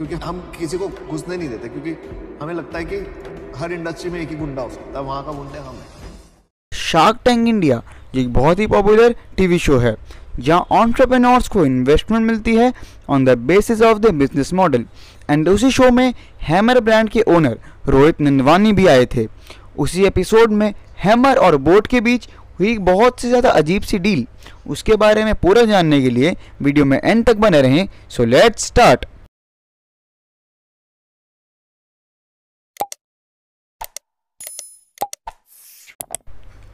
क्योंकि हम किसी को घुसने नहीं देते, क्योंकि हमें लगता है कि हर इंडस्ट्री में एक ही गुंडा हो सकता है, वहाँ का गुंडे हम हैं। शार्क टैंक इंडिया जो एक बहुत ही पॉपुलर टीवी शो है, जहाँ ऑन्टरप्रेन्योर्स को इन्वेस्टमेंट मिलती है on the basis of the business model and उसी शो में हैमर ब्रांड के ओनर रोहित नंदवानी भी आए थे। उसी एपिसोड में हैमर और बोट के बीच हुई बहुत से ज़्यादा अजीब सी डील उसके बारे में पूरा जानने के लिए वीडियो में एंड तक बने रहें सो लेट्स स्टार्ट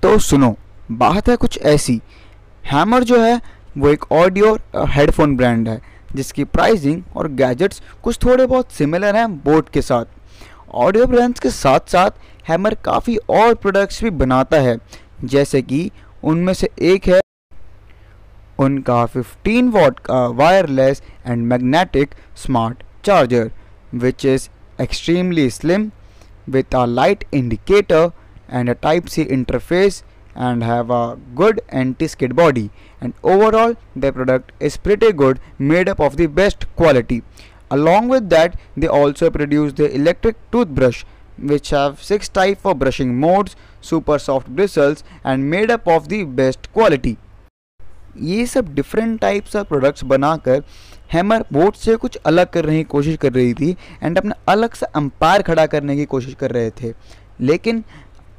तो सुनो, बात है कुछ ऐसी। हैमर जो है, वो एक ऑडियो हेडफोन ब्रांड है, जिसकी प्राइसिंग और गैजेट्स कुछ थोड़े बहुत सिमिलर हैं बोट के साथ। ऑडियो ब्रांड्स के साथ साथ हैमर काफ़ी और प्रोडक्ट्स भी बनाता है, जैसे कि उनमें से एक है उनका 15 वॉट का wireless and magnetic smart charger which is extremely slim with a light indicator and a type C interface and have a good anti-skid body and overall the product is pretty good made up of the best quality along with that they also produce the electric toothbrush which have six type of brushing modes super soft bristles and made up of the best quality ये सब different types of products बनाकर Hammer boat से कुछ अलग करने की कोशिश कर रही थी एंड अपना अलग सा अंपायर खड़ा करने की कोशिश कर रहे थे लेकिन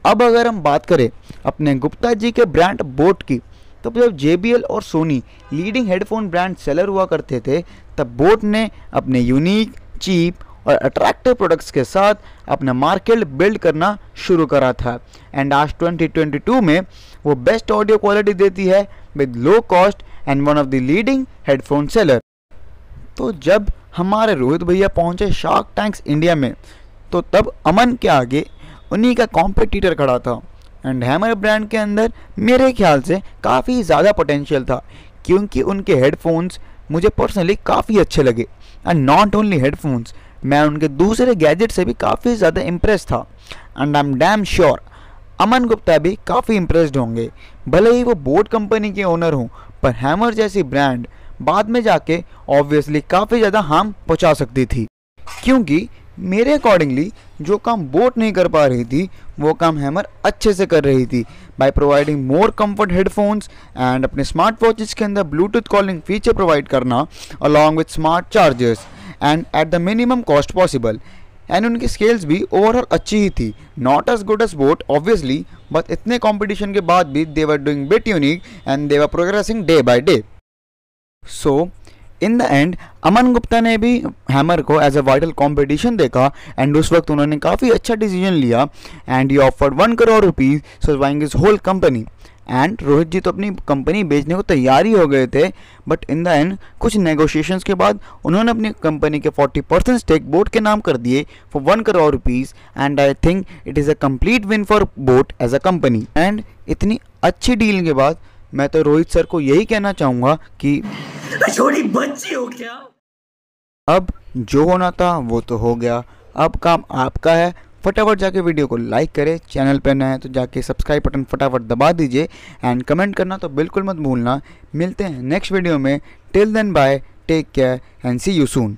अब अगर हम बात करें अपने गुप्ता जी के ब्रांड बोट की तो जब JBL और Sony leading headphone brand seller हुआ करते थे, तब बोट ने अपने यूनिक चीप और अट्रैक्टिव प्रोडक्ट्स के साथ अपना मार्केट बिल्ड करना शुरू करा था। एंड आज 2022 में वो बेस्ट ऑडियो क्वालिटी देती है with low cost and one of the leading headphone seller तो जब हमारे रोहित भैया पहुँचे शार्क टैंक्स इंडिया में तो तब अमन के आगे उन्हीं का कॉम्पिटिटर खड़ा था। एंड हैमर ब्रांड के अंदर मेरे ख्याल से काफ़ी ज़्यादा पोटेंशियल था, क्योंकि उनके हेडफोन्स मुझे पर्सनली काफ़ी अच्छे लगे। एंड नॉट ओनली हेडफोन्स मैं उनके दूसरे गैजेट से भी काफ़ी ज़्यादा इम्प्रेस था। And I am damn sure Aman Gupta भी काफ़ी इम्प्रेस्ड होंगे। भले ही वो बोट कंपनी के ओनर हों, पर हैमर जैसी ब्रांड बाद में जाके ऑब्वियसली काफ़ी ज़्यादा हार्म पहुँचा सकती थी। क्योंकि मेरे अकॉर्डिंगली जो काम बोट नहीं कर पा रही थी, वो काम हैमर अच्छे से कर रही थी। By providing more comfort headphones and अपने स्मार्ट वॉचेस के अंदर ब्लूटूथ कॉलिंग फीचर प्रोवाइड करना along with smart chargers and at the minimum cost possible and उनकी स्केल्स भी ओवरऑल अच्छी ही थी। Not as good as Boat obviously but इतने कॉम्पिटिशन के बाद भी they were doing bit unique and they were progressing day by day so in the end Aman Gupta ने भी हैमर को एज अ वाइटल कॉम्पिटिशन देखा and उस वक्त उन्होंने काफ़ी अच्छा डिसीज़न लिया and he offered one crore rupees सजवाइंग is whole company and Rohit ji तो अपनी कंपनी बेचने को तैयार ही हो गए थे बट इन द एंड कुछ नेगोशिएशंस के बाद उन्होंने अपनी कंपनी के 40 परसेंट स्टेक बोट के नाम कर दिए for one crore rupees and I think it is a complete win for Boat as a company and इतनी अच्छी डील के बाद मैं तो रोहित सर को यही कहना चाहूँगा कि छोटी बच्ची हो क्या? अब जो होना था, वो तो हो गया। अब काम आपका है। फटाफट जाके वीडियो को लाइक करें। चैनल पर नए हैं तो जाके सब्सक्राइब बटन फटाफट दबा दीजिए। एंड कमेंट करना तो बिल्कुल मत भूलना। मिलते हैं नेक्स्ट वीडियो में। Till then bye take care and see you soon